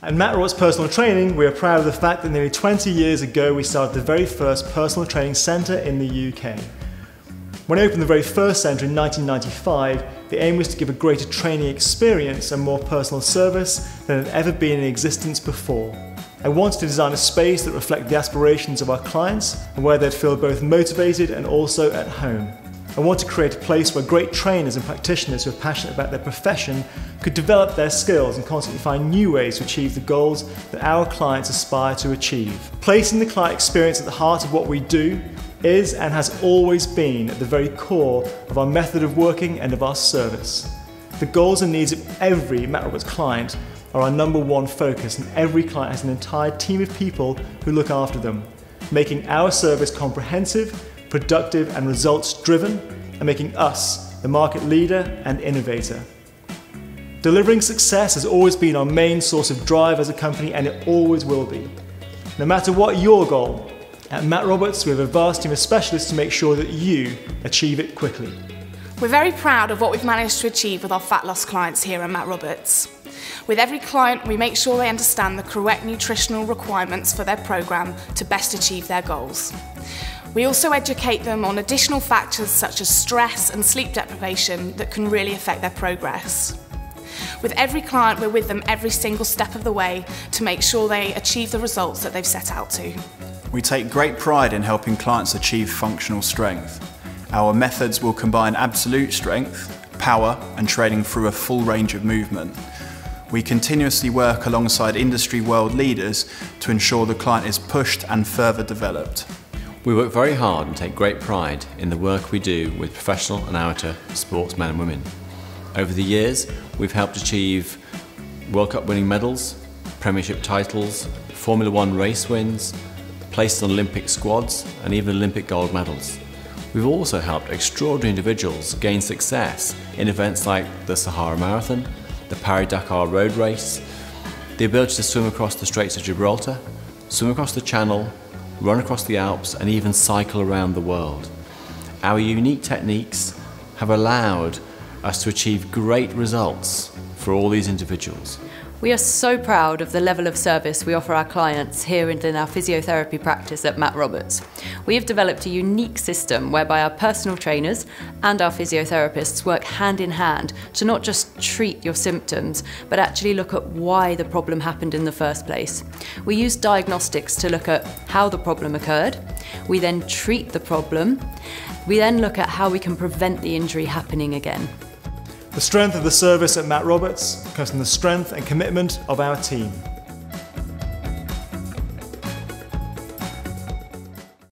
At Matt Roberts Personal Training, we are proud of the fact that nearly 20 years ago we started the very first personal training centre in the UK. When I opened the very first centre in 1995, the aim was to give a greater training experience and more personal service than had ever been in existence before. I wanted to design a space that reflected the aspirations of our clients and where they'd feel both motivated and also at home. I want to create a place where great trainers and practitioners who are passionate about their profession could develop their skills and constantly find new ways to achieve the goals that our clients aspire to achieve. Placing the client experience at the heart of what we do is and has always been at the very core of our method of working and of our service. The goals and needs of every Matt Roberts client are our number one focus and every client has an entire team of people who look after them, making our service comprehensive, productive and results driven and making us the market leader and innovator. Delivering success has always been our main source of drive as a company and it always will be. No matter what your goal, at Matt Roberts we have a vast team of specialists to make sure that you achieve it quickly. We're very proud of what we've managed to achieve with our fat loss clients here at Matt Roberts. With every client, we make sure they understand the correct nutritional requirements for their programme to best achieve their goals. We also educate them on additional factors such as stress and sleep deprivation that can really affect their progress. With every client, we're with them every single step of the way to make sure they achieve the results that they've set out to. We take great pride in helping clients achieve functional strength. Our methods will combine absolute strength, power and training through a full range of movement. We continuously work alongside industry world leaders to ensure the client is pushed and further developed. We work very hard and take great pride in the work we do with professional and amateur sportsmen and women. Over the years, we've helped achieve World Cup winning medals, Premiership titles, Formula One race wins, places on Olympic squads, and even Olympic gold medals. We've also helped extraordinary individuals gain success in events like the Sahara Marathon, the Paris-Dakar road race, the ability to swim across the Straits of Gibraltar, swim across the Channel, run across the Alps and even cycle around the world. Our unique techniques have allowed us to achieve great results for all these individuals. We are so proud of the level of service we offer our clients here in our physiotherapy practice at Matt Roberts. We have developed a unique system whereby our personal trainers and our physiotherapists work hand in hand to not just treat your symptoms, but actually look at why the problem happened in the first place. We use diagnostics to look at how the problem occurred. We then treat the problem. We then look at how we can prevent the injury happening again. The strength of the service at Matt Roberts comes from the strength and commitment of our team.